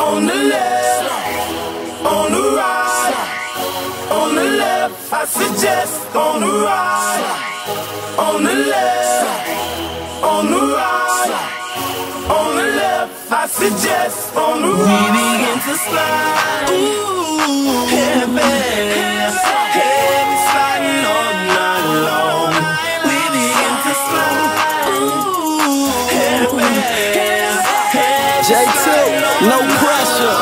On the left, on the right, on the left. I suggest on the right, on the left, on the right, on the left. I suggest on the right. We begin to slide. Ooh, heavy, J2, no pressure.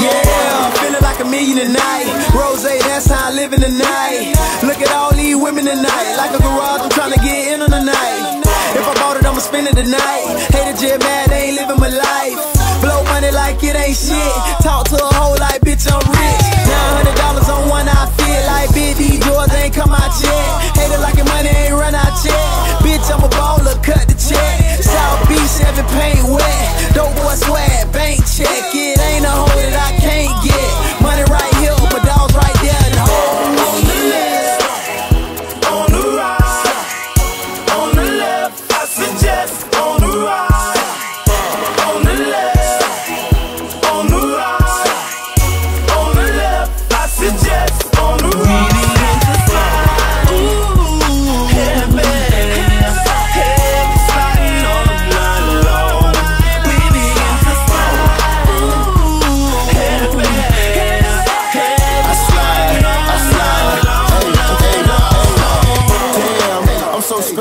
Yeah, feeling like a million tonight. Rose, that's how I live in the night. Look at all these women tonight. Like a garage, I'm trying to get in on the night. If I bought it, I'ma spend it tonight. Hater jet mad, they ain't living my life. Blow money like it ain't shit. Talk to a hoe like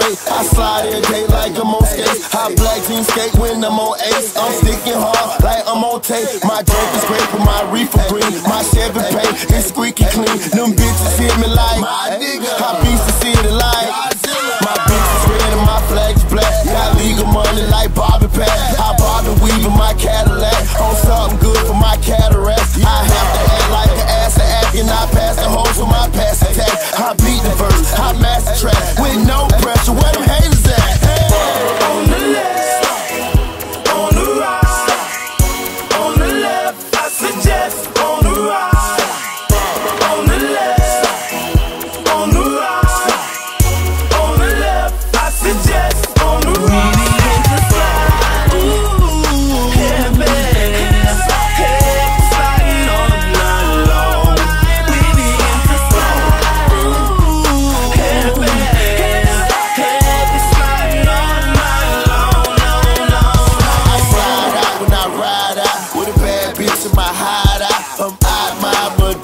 I slide every day like I'm on skates. Hot black jean skate when I'm on ace. I'm sticking hard like I'm on tape. My drink is great for my reefer green. My Chevy paint hit like my nigga. I beats the city like my bitch is red and my flag's black. Got legal money like Bobby Pat. I Bobby weave in my Cadillac. On something good for my cataracts. I have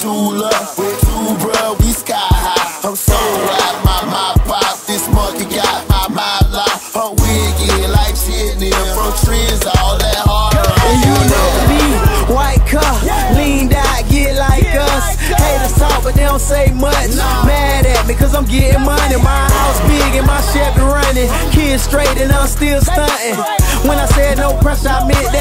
my with two bruh, we sky high. I'm so out my my pop. This monkey got my mind locked. I'm wigging like shit near from trees, all that hard. And you know me, white cup, lean out, get like us. Haters talk, but they don't say much. Mad at me, cause I'm getting money. My house big and my Chevy running. Kids straight and I'm still stunting. When I said no pressure, I meant